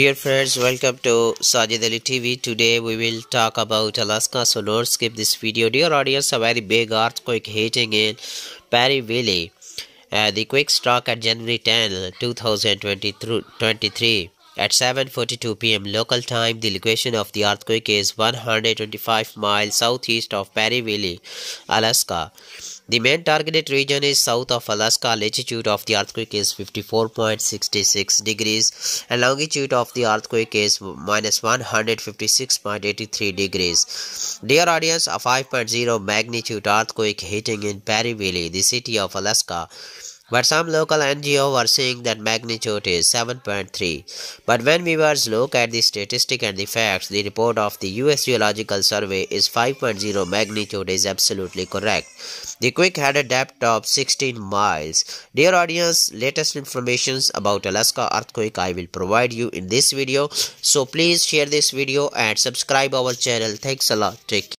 Dear friends, welcome to Sajid Ali TV. Today we will talk about Alaska, so don't skip this video. Dear audience, a very big earthquake hitting in Perryville. Uh, the quick struck at January 10, 2023 at 7:42 p.m. local time. The location of the earthquake is 125 miles southeast of Perryville, Alaska. The main targeted region is south of Alaska. Latitude of the earthquake is 54.66 degrees and longitude of the earthquake is minus 156.83 degrees. Dear audience, a 5.0 magnitude earthquake hitting in Perryville, the city of Alaska. But some local NGO were saying that magnitude is 7.3. But when viewers look at the statistic and the facts, the report of the US Geological Survey is 5.0 magnitude is absolutely correct. The quake had a depth of 16 miles. Dear audience, latest informations about Alaska earthquake I will provide you in this video. So please share this video and subscribe our channel. Thanks a lot. Take care.